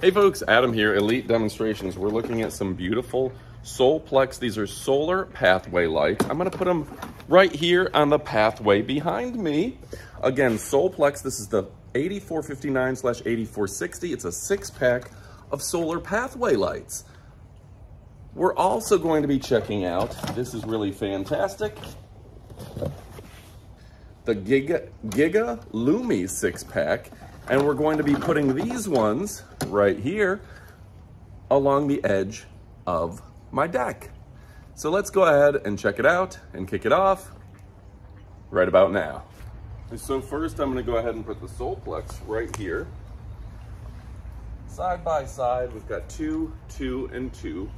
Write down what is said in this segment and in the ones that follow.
Hey folks, Adam here, Elite Demonstrations. We're looking at some beautiful Solpex. These are solar pathway lights. I'm gonna put them right here on the pathway behind me. Again, Solpex, this is the 8459 slash 8460. It's a six pack of solar pathway lights. We're also going to be checking out, this is really fantastic, the Giga, Gigalumi six pack. And we're going to be putting these ones right here along the edge of my deck. So let's go ahead and check it out and kick it off right about now. So first I'm gonna go ahead and put the Solpex right here. Side by side, we've got two, two, and two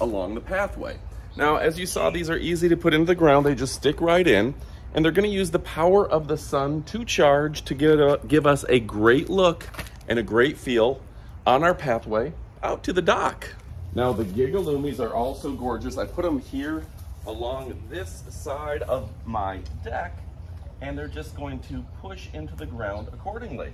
along the pathway. Now, as you saw, these are easy to put into the ground. They just stick right in and they're gonna use the power of the sun to charge to get a, give us a great look and a great feel on our pathway out to the dock. Now the Gigalumis are also gorgeous. I put them here along this side of my deck and they're just going to push into the ground accordingly.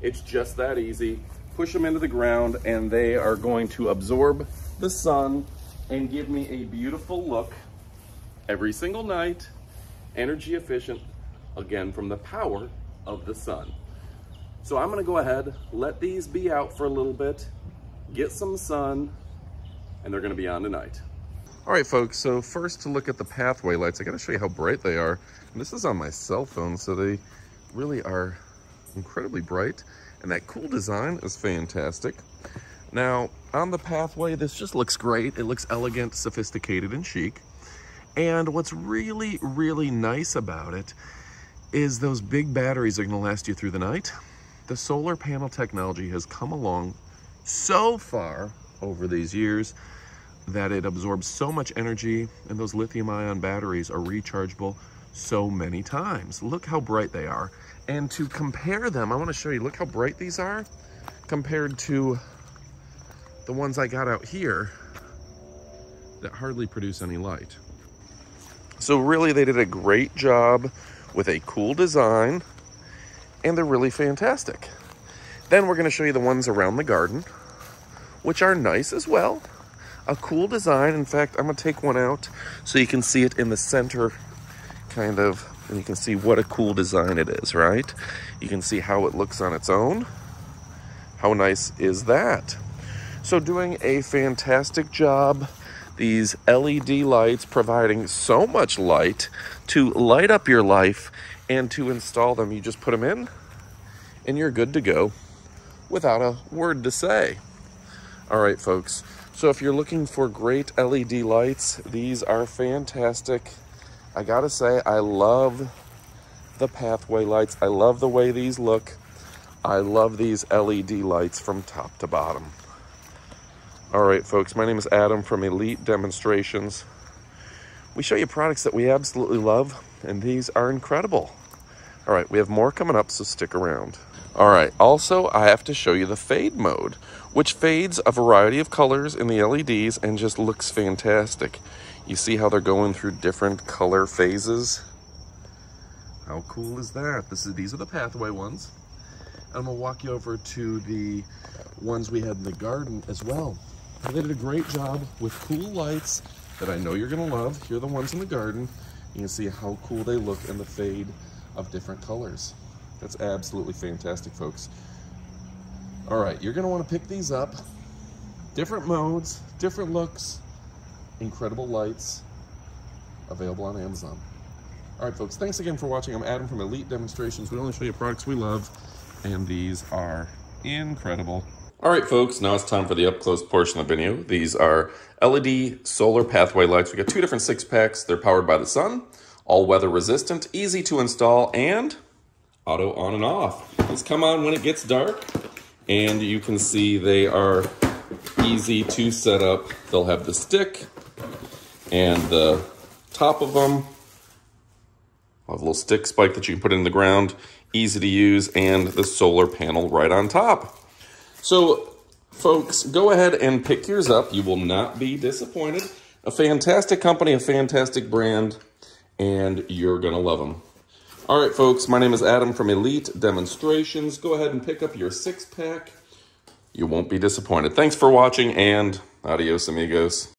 It's just that easy. Push them into the ground and they are going to absorb the sun and give me a beautiful look every single night energy efficient, again, from the power of the sun. So I'm gonna go ahead, let these be out for a little bit, get some sun, and they're gonna be on tonight. All right, folks, so first to look at the pathway lights, I gotta show you how bright they are. And this is on my cell phone, so they really are incredibly bright. And that cool design is fantastic. Now, on the pathway, this just looks great. It looks elegant, sophisticated, and chic. And what's really, really nice about it is those big batteries are gonna last you through the night. The solar panel technology has come along so far over these years that it absorbs so much energy and those lithium ion batteries are rechargeable so many times. Look how bright they are. And to compare them, I wanna show you, look how bright these are compared to the ones I got out here that hardly produce any light. So really they did a great job with a cool design and they're really fantastic. Then we're gonna show you the ones around the garden, which are nice as well. A cool design. In fact, I'm gonna take one out so you can see it in the center kind of, and you can see what a cool design it is, right? You can see how it looks on its own. How nice is that? So doing a fantastic job these LED lights providing so much light to light up your life and to install them. You just put them in and you're good to go without a word to say. All right, folks. So if you're looking for great LED lights, these are fantastic. I gotta say, I love the pathway lights. I love the way these look. I love these LED lights from top to bottom. All right, folks, my name is Adam from Elite Demonstrations. We show you products that we absolutely love, and these are incredible. All right, we have more coming up, so stick around. All right, also, I have to show you the fade mode, which fades a variety of colors in the LEDs and just looks fantastic. You see how they're going through different color phases? How cool is that? This is These are the pathway ones. I'm gonna walk you over to the ones we had in the garden as well. They did a great job with cool lights that I know you're gonna love. Here are the ones in the garden. You can see how cool they look in the fade of different colors. That's absolutely fantastic, folks. All right, you're gonna wanna pick these up. Different modes, different looks, incredible lights, available on Amazon. All right, folks, thanks again for watching. I'm Adam from Elite Demonstrations. We only show you products we love, and these are incredible. All right, folks, now it's time for the up-close portion of the video. These are LED solar pathway lights. We got two different six packs. They're powered by the sun, all weather resistant, easy to install, and auto on and off. These come on when it gets dark, and you can see they are easy to set up. They'll have the stick and the top of them. Have a little stick spike that you can put in the ground, easy to use, and the solar panel right on top. So, folks, go ahead and pick yours up. You will not be disappointed. A fantastic company, a fantastic brand, and you're going to love them. All right, folks, my name is Adam from Elite Demonstrations. Go ahead and pick up your six pack You won't be disappointed. Thanks for watching and adios amigos.